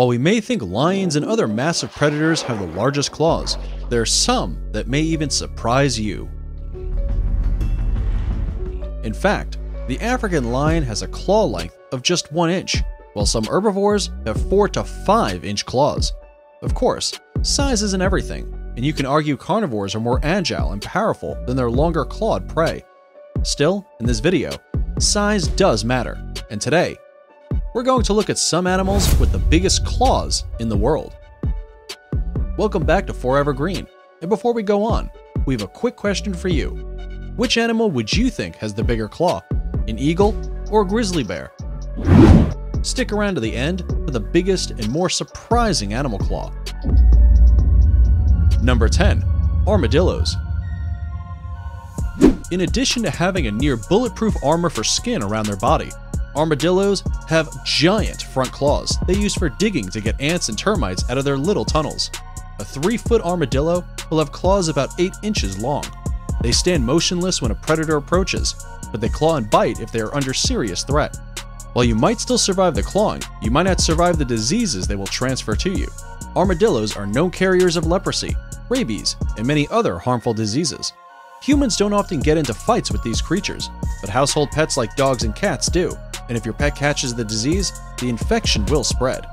While we may think lions and other massive predators have the largest claws, there are some that may even surprise you. In fact, the African lion has a claw length of just 1 inch, while some herbivores have 4 to 5 inch claws. Of course, size isn't everything, and you can argue carnivores are more agile and powerful than their longer clawed prey. Still, in this video, size does matter, and today, we're going to look at some animals with the biggest claws in the world. Welcome back to 4 Ever Green, and before we go on, we have a quick question for you. Which animal would you think has the bigger claw? An eagle or a grizzly bear? Stick around to the end for the biggest and more surprising animal claw. Number 10. Armadillos. In addition to having a near bulletproof armor for skin around their body, armadillos have giant front claws they use for digging to get ants and termites out of their little tunnels. A 3 foot armadillo will have claws about 8 inches long. They stand motionless when a predator approaches, but they claw and bite if they are under serious threat. While you might still survive the clawing, you might not survive the diseases they will transfer to you. Armadillos are known carriers of leprosy, rabies, and many other harmful diseases. Humans don't often get into fights with these creatures, but household pets like dogs and cats do, and if your pet catches the disease, the infection will spread.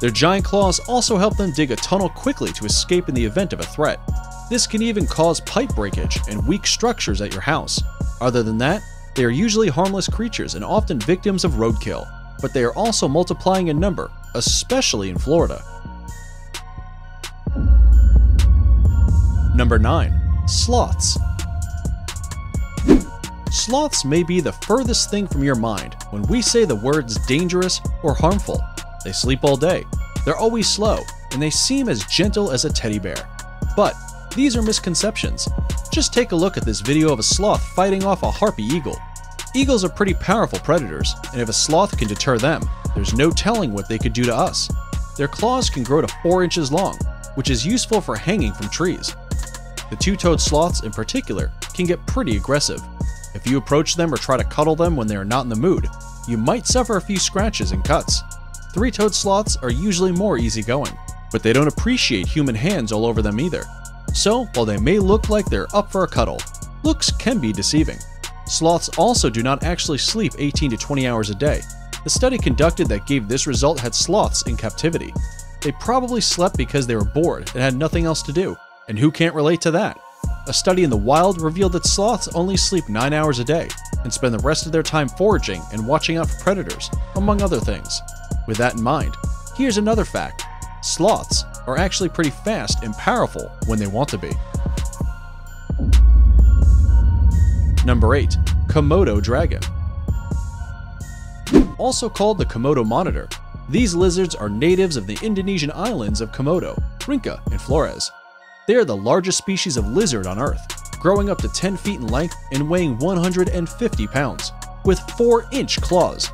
Their giant claws also help them dig a tunnel quickly to escape in the event of a threat. This can even cause pipe breakage and weak structures at your house. Other than that, they are usually harmless creatures and often victims of roadkill, but they are also multiplying in number, especially in Florida. Number 9. Sloths. Sloths may be the furthest thing from your mind when we say the words dangerous or harmful. They sleep all day, they're always slow, and they seem as gentle as a teddy bear. But these are misconceptions. Just take a look at this video of a sloth fighting off a harpy eagle. Eagles are pretty powerful predators, and if a sloth can deter them, there's no telling what they could do to us. Their claws can grow to 4 inches long, which is useful for hanging from trees. The two-toed sloths in particular can get pretty aggressive. If you approach them or try to cuddle them when they are not in the mood, you might suffer a few scratches and cuts. Three-toed sloths are usually more easygoing, but they don't appreciate human hands all over them either. So, while they may look like they're up for a cuddle, looks can be deceiving. Sloths also do not actually sleep 18 to 20 hours a day. The study conducted that gave this result had sloths in captivity. They probably slept because they were bored and had nothing else to do. And who can't relate to that? A study in the wild revealed that sloths only sleep 9 hours a day and spend the rest of their time foraging and watching out for predators, among other things. With that in mind, here's another fact sloths are actually pretty fast and powerful when they want to be. Number 8. Komodo Dragon. Also called the Komodo Monitor, these lizards are natives of the Indonesian islands of Komodo, Rinca, and Flores. They are the largest species of lizard on Earth, growing up to 10 feet in length and weighing 150 pounds, with 4 inch claws.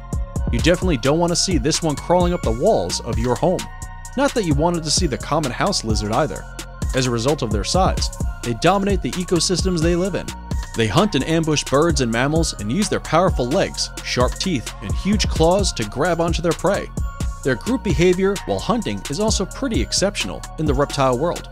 You definitely don't want to see this one crawling up the walls of your home. Not that you wanted to see the common house lizard either. As a result of their size, they dominate the ecosystems they live in. They hunt and ambush birds and mammals and use their powerful legs, sharp teeth, and huge claws to grab onto their prey. Their group behavior while hunting is also pretty exceptional in the reptile world,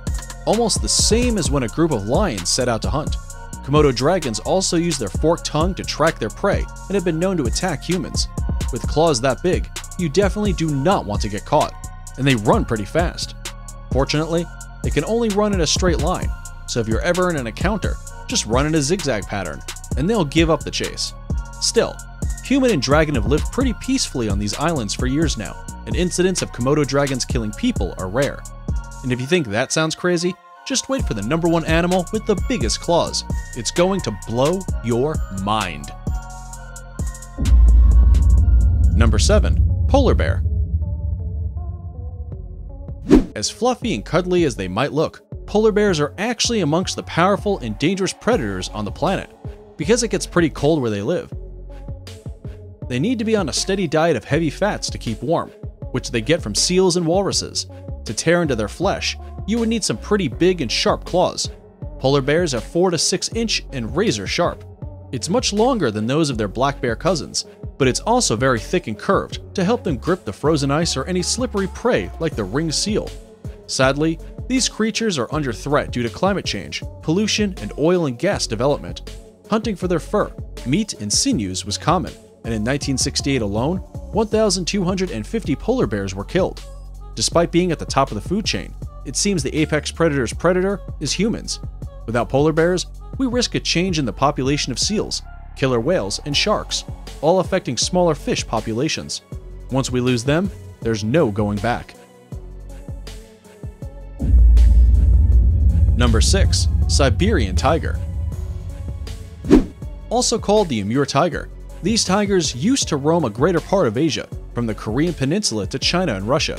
almost the same as when a group of lions set out to hunt. Komodo dragons also use their forked tongue to track their prey and have been known to attack humans. With claws that big, you definitely do not want to get caught, and they run pretty fast. Fortunately, they can only run in a straight line, so if you're ever in an encounter, just run in a zigzag pattern, and they'll give up the chase. Still, human and dragon have lived pretty peacefully on these islands for years now, and incidents of Komodo dragons killing people are rare. And if you think that sounds crazy, just wait for the number one animal with the biggest claws. It's going to blow your mind. Number 7. Polar Bear. As fluffy and cuddly as they might look, polar bears are actually amongst the powerful and dangerous predators on the planet, because it gets pretty cold where they live. They need to be on a steady diet of heavy fats to keep warm, which they get from seals and walruses. To tear into their flesh, you would need some pretty big and sharp claws. Polar bears are 4 to 6 inch and razor sharp. It's much longer than those of their black bear cousins, but it's also very thick and curved to help them grip the frozen ice or any slippery prey like the ringed seal. Sadly, these creatures are under threat due to climate change, pollution, and oil and gas development. Hunting for their fur, meat, and sinews was common, and in 1968 alone, 1,250 polar bears were killed. Despite being at the top of the food chain, it seems the apex predator's predator is humans. Without polar bears, we risk a change in the population of seals, killer whales, and sharks, all affecting smaller fish populations. Once we lose them, there's no going back. Number 6. Siberian Tiger Also called the Amur tiger, these tigers used to roam a greater part of Asia, from the Korean peninsula to China and Russia.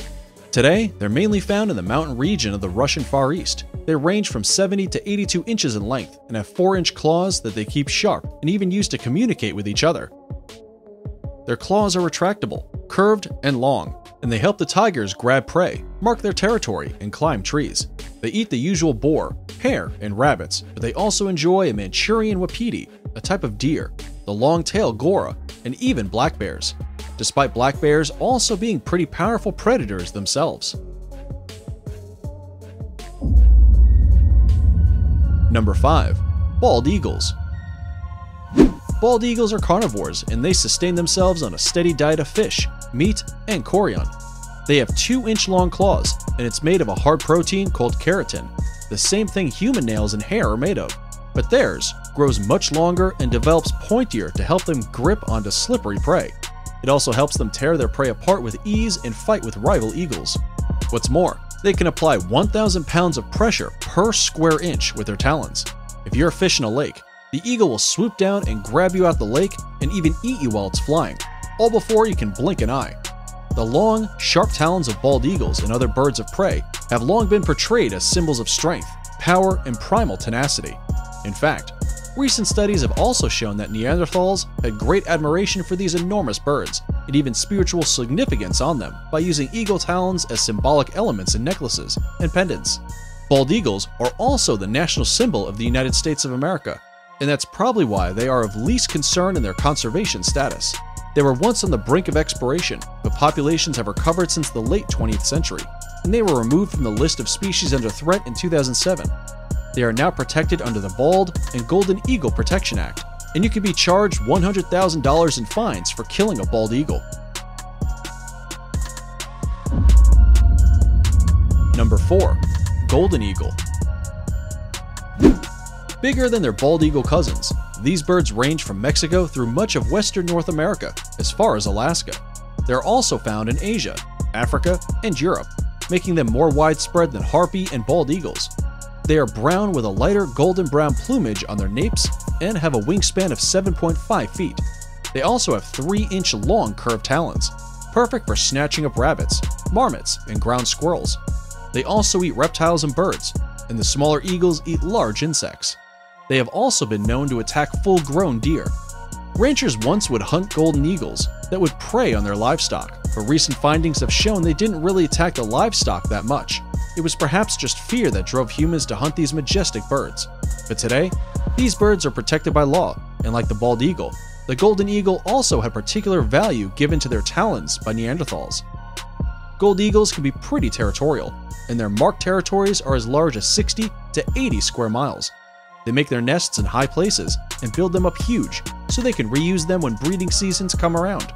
Today, they're mainly found in the mountain region of the Russian Far East. They range from 70 to 82 inches in length and have 4-inch claws that they keep sharp and even use to communicate with each other. Their claws are retractable, curved, and long, and they help the tigers grab prey, mark their territory, and climb trees. They eat the usual boar, hare, and rabbits, but they also enjoy a Manchurian wapiti, a type of deer, the long-tailed goral, and even black bears, despite black bears also being pretty powerful predators themselves. Number 5. Bald Eagles Bald eagles are carnivores and they sustain themselves on a steady diet of fish, meat, and carrion. They have 2 inch long claws, and it's made of a hard protein called keratin, the same thing human nails and hair are made of. But theirs grows much longer and develops pointier to help them grip onto slippery prey. It also helps them tear their prey apart with ease and fight with rival eagles. What's more, they can apply 1,000 pounds of pressure per square inch with their talons. If you're a fish in a lake, the eagle will swoop down and grab you out of the lake and even eat you while it's flying, all before you can blink an eye. The long, sharp talons of bald eagles and other birds of prey have long been portrayed as symbols of strength, power, and primal tenacity. In fact, recent studies have also shown that Neanderthals had great admiration for these enormous birds, and even spiritual significance on them by using eagle talons as symbolic elements in necklaces and pendants. Bald eagles are also the national symbol of the United States of America, and that's probably why they are of least concern in their conservation status. They were once on the brink of expiration, but populations have recovered since the late 20th century, and they were removed from the list of species under threat in 2007. They are now protected under the Bald and Golden Eagle Protection Act, and you can be charged $100,000 in fines for killing a bald eagle. Number 4. Golden Eagle Bigger than their bald eagle cousins, these birds range from Mexico through much of western North America, as far as Alaska. They're also found in Asia, Africa, and Europe, making them more widespread than harpy and bald eagles. They are brown with a lighter golden brown plumage on their napes and have a wingspan of 7.5 feet. They also have 3 inch long curved talons, perfect for snatching up rabbits, marmots, and ground squirrels. They also eat reptiles and birds, and the smaller eagles eat large insects. They have also been known to attack full-grown deer. Ranchers once would hunt golden eagles that would prey on their livestock, but recent findings have shown they didn't really attack the livestock that much. It was perhaps just fear that drove humans to hunt these majestic birds. But today, these birds are protected by law, and like the bald eagle, the golden eagle also had particular value given to their talons by Neanderthals. Gold eagles can be pretty territorial, and their marked territories are as large as 60 to 80 square miles. They make their nests in high places and build them up huge so they can reuse them when breeding seasons come around.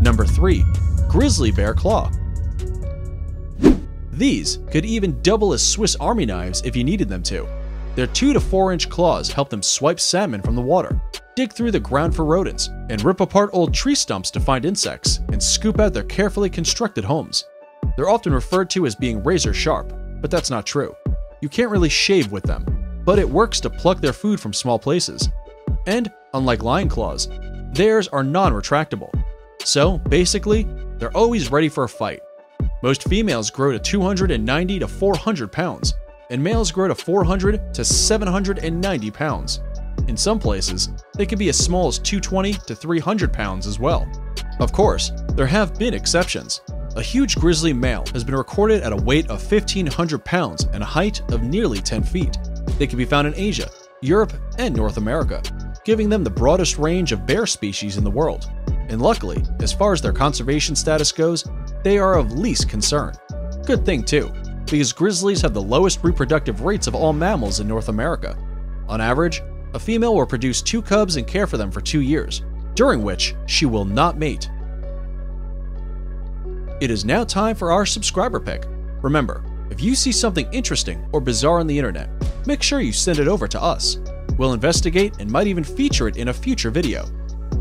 Number 3. Grizzly Bear Claw These could even double as Swiss Army knives if you needed them to. Their 2 to 4 inch claws help them swipe salmon from the water, dig through the ground for rodents, and rip apart old tree stumps to find insects and scoop out their carefully constructed homes. They're often referred to as being razor sharp, but that's not true. You can't really shave with them, but it works to pluck their food from small places. And, unlike lion claws, theirs are non-retractable. So, basically, they're always ready for a fight. Most females grow to 290 to 400 pounds, and males grow to 400 to 790 pounds. In some places, they can be as small as 220 to 300 pounds as well. Of course, there have been exceptions, a huge grizzly male has been recorded at a weight of 1,500 pounds and a height of nearly 10 feet. They can be found in Asia, Europe, and North America. giving them the broadest range of bear species in the world. And luckily, as far as their conservation status goes, they are of least concern. Good thing too, because grizzlies have the lowest reproductive rates of all mammals in North America. On average, a female will produce two cubs and care for them for two years, during which she will not mate. It is now time for our subscriber pick. Remember, if you see something interesting or bizarre on the internet, make sure you send it over to us. We'll investigate and might even feature it in a future video.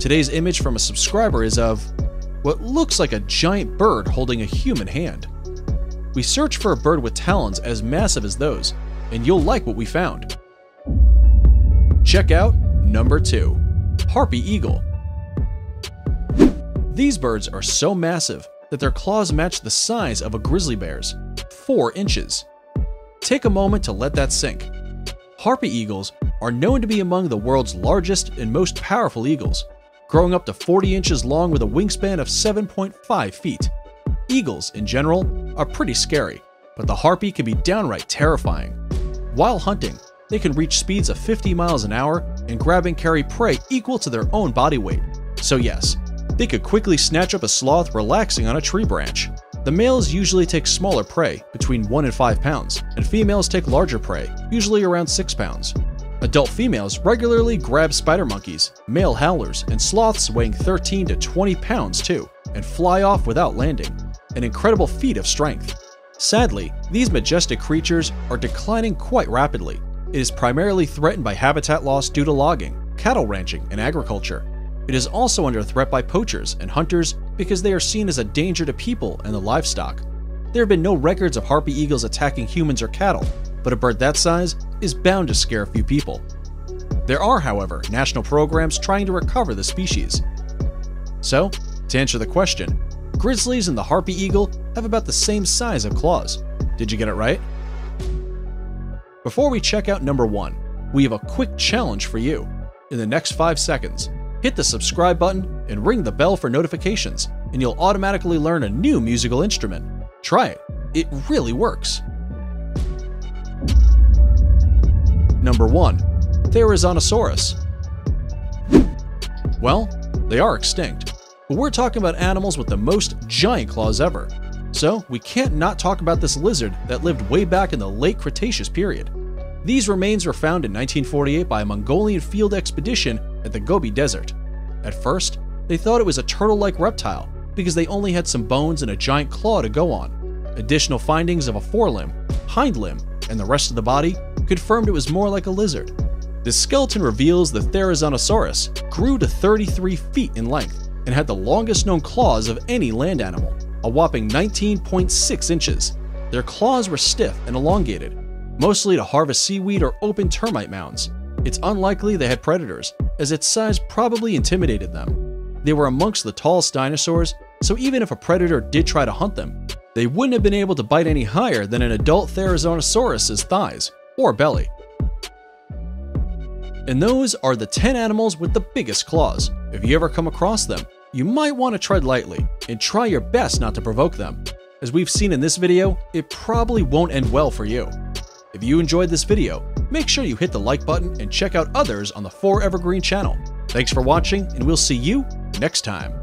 Today's image from a subscriber is of what looks like a giant bird holding a human hand. We searched for a bird with talons as massive as those, and you'll like what we found. Check out number 2 Harpy Eagle. These birds are so massive that their claws match the size of a grizzly bear's 4 inches. Take a moment to let that sink. Harpy eagles are known to be among the world's largest and most powerful eagles, growing up to 40 inches long with a wingspan of 7.5 feet. Eagles, in general, are pretty scary, but the harpy can be downright terrifying. While hunting, they can reach speeds of 50 miles an hour and grab and carry prey equal to their own body weight. So yes, they could quickly snatch up a sloth relaxing on a tree branch. The males usually take smaller prey, between 1 and 5 pounds, and females take larger prey, usually around 6 pounds. Adult females regularly grab spider monkeys, male howlers, and sloths weighing 13 to 20 pounds too, and fly off without landing, an incredible feat of strength. Sadly, these majestic creatures are declining quite rapidly. It is primarily threatened by habitat loss due to logging, cattle ranching, and agriculture. It is also under threat by poachers and hunters because they are seen as a danger to people and the livestock. There have been no records of harpy eagles attacking humans or cattle, but a bird that size is bound to scare a few people. There are, however, national programs trying to recover the species. So, to answer the question, grizzlies and the harpy eagle have about the same size of claws. Did you get it right? Before we check out number one, we have a quick challenge for you. In the next 5 seconds, hit the subscribe button and ring the bell for notifications, and you'll automatically learn a new musical instrument. Try it, it really works. Number 1. Therizinosaurus. Well, they are extinct, but we're talking about animals with the most giant claws ever. So, we can't not talk about this lizard that lived way back in the late Cretaceous period. These remains were found in 1948 by a Mongolian field expedition at the Gobi Desert. At first, they thought it was a turtle like reptile because they only had some bones and a giant claw to go on. Additional findings of a forelimb, hind limb, and the rest of the body confirmed it was more like a lizard. The skeleton reveals the Therizinosaurus grew to 33 feet in length and had the longest known claws of any land animal, a whopping 19.6 inches. Their claws were stiff and elongated, mostly to harvest seaweed or open termite mounds. It's unlikely they had predators, as its size probably intimidated them. They were amongst the tallest dinosaurs, so even if a predator did try to hunt them, they wouldn't have been able to bite any higher than an adult Therizinosaurus's thighs or belly. And those are the 10 animals with the biggest claws. If you ever come across them, you might want to tread lightly and try your best not to provoke them. As we've seen in this video, it probably won't end well for you. If you enjoyed this video, make sure you hit the like button and check out others on the 4 Ever Green channel. Thanks for watching, and we'll see you next time.